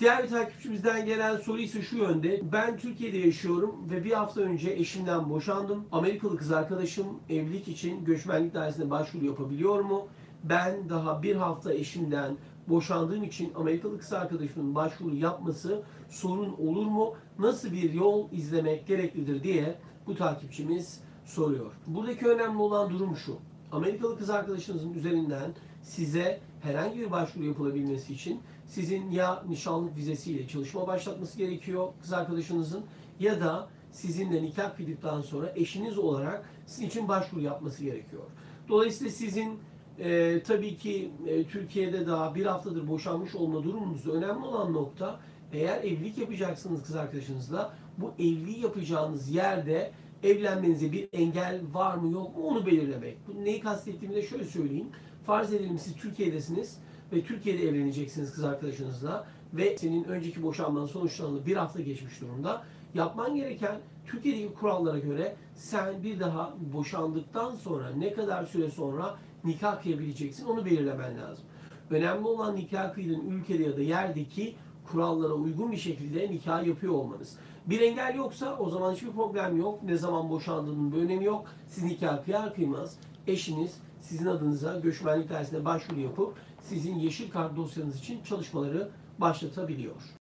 Diğer bir takipçimizden gelen soru ise şu yönde. Ben Türkiye'de yaşıyorum ve bir hafta önce eşimden boşandım. Amerikalı kız arkadaşım evlilik için göçmenlik dairesine başvuru yapabiliyor mu? Ben daha bir hafta eşimden boşandığım için Amerikalı kız arkadaşımın başvuru yapması sorun olur mu? Nasıl bir yol izlemek gereklidir diye bu takipçimiz soruyor. Buradaki önemli olan durum şu. Amerikalı kız arkadaşınızın üzerinden size herhangi bir başvuru yapılabilmesi için sizin ya nişanlık vizesiyle çalışma başlatması gerekiyor kız arkadaşınızın ya da sizinle nikah kıydıktan sonra eşiniz olarak sizin için başvuru yapması gerekiyor. Dolayısıyla sizin e, tabii ki e, Türkiye'de daha bir haftadır boşanmış olma durumunuzda önemli olan nokta eğer evlilik yapacaksınız kız arkadaşınızla bu evliliği yapacağınız yerde evlenmenize bir engel var mı yok mu onu belirlemek. Bu neyi kastettiğimi de şöyle söyleyeyim. Farz edelim siz Türkiye'desiniz ve Türkiye'de evleneceksiniz kız arkadaşınızla ve senin önceki boşanmanın sonuçlandığı bir hafta geçmiş durumda. Yapman gereken Türkiye'deki kurallara göre sen bir daha boşandıktan sonra ne kadar süre sonra nikah kıyabileceksin onu belirlemen lazım. Önemli olan nikah kıydığın ülkede ya da yerdeki kurallara uygun bir şekilde nikah yapıyor olmanız. Bir engel yoksa o zaman hiçbir problem yok. Ne zaman boşandığının bir önemi yok. Siz nikah kıyar kıymaz eşiniz sizin adınıza göçmenlik dairesine başvuru yapıp sizin yeşil kart dosyanız için çalışmaları başlatabiliyor.